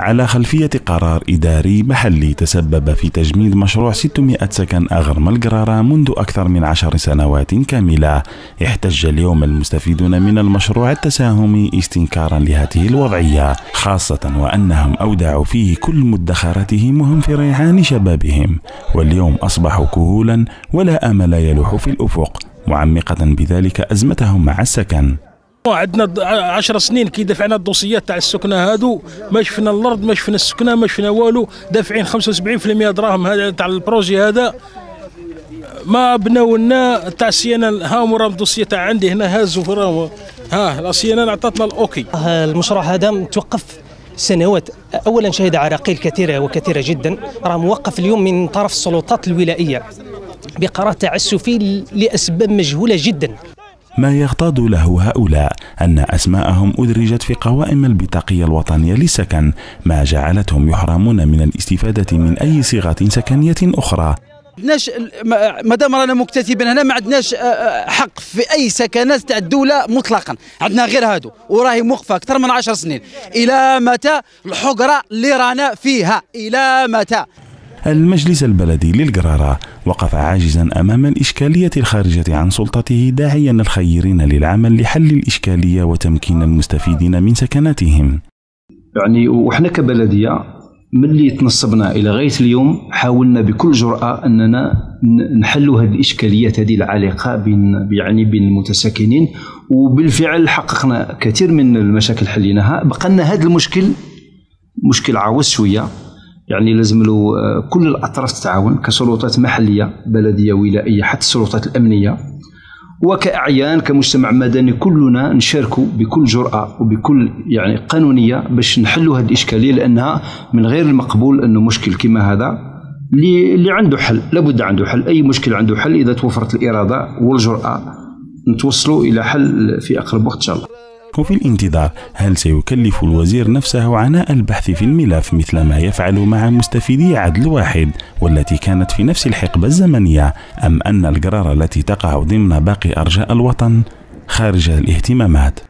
على خلفية قرار إداري محلي تسبب في تجميد مشروع 600 سكن أغرم القرارة منذ أكثر من عشر سنوات كاملة. احتج اليوم المستفيدون من المشروع التساهمي استنكارا لهذه الوضعية خاصة وأنهم أودعوا فيه كل مدخراتهم وهم في ريعان شبابهم. واليوم أصبحوا كهولا ولا أمل يلوح في الأفق معمقة بذلك أزمتهم مع السكن. عندنا عشر سنين كي دفعنا الدوسيات تاع السكنة هادو ما شفنا الأرض ما شفنا السكنة ما شفنا والو دافعين 75% دراهم هذا تاع البروجي هذا. ما بناو لنا تاع السيانه ها مرام الدوسية تاع عندي هنا هازوا في ها السيانه عطاتنا الأوكي. المشروع هذا متوقف سنوات. اولا شهد عراقيل كثيرة وكثيرة جدا. راه موقف اليوم من طرف السلطات الولائية بقرار تعسفي لأسباب مجهولة جدا. ما يغتاظ له هؤلاء أن أسماءهم أدرجت في قوائم البطاقية الوطنية للسكن ما جعلتهم يحرمون من الاستفادة من أي صيغة سكنية أخرى. عندناش ما دام رانا مكتتبين هنا ما عندناش حق في أي سكنات تاع الدولة مطلقا. عندنا غير هادو وراهي موقفه أكثر من عشر سنين. إلى متى الحقره اللي رانا فيها؟ إلى متى؟ المجلس البلدي للقرارة وقف عاجزا أمام الإشكالية الخارجة عن سلطته داعيا الخيرين للعمل لحل الإشكالية وتمكين المستفيدين من سكناتهم. يعني وإحنا كبلدية ملي تنصبنا إلى غاية اليوم حاولنا بكل جرأة أننا نحلوا هذه الاشكاليات هذه العالقه بين يعني بين المتساكنين وبالفعل حققنا كثير من المشاكل حليناها. بقى لنا هذا المشكل مشكل عاوز شوية. يعني لازم له آه، كل الأطراف تتعاون كسلطات محلية بلدية ولائية حتى السلطات الأمنية. وكأعيان كمجتمع مدني كلنا نشاركوا بكل جرأة وبكل يعني قانونية باش نحلوا هذه الإشكالية لأنها من غير المقبول أنه مشكل كما هذا. اللي عنده حل لابد عنده حل. أي مشكل عنده حل إذا توفرت الإرادة والجرأة نتوصلوا إلى حل في أقرب وقت إن شاء الله. وفي الانتظار هل سيكلف الوزير نفسه عناء البحث في الملف مثل ما يفعل مع مستفيدي عدل واحد والتي كانت في نفس الحقبة الزمنية؟ أم أن القرار التي تقع ضمن باقي أرجاء الوطن خارج الاهتمامات؟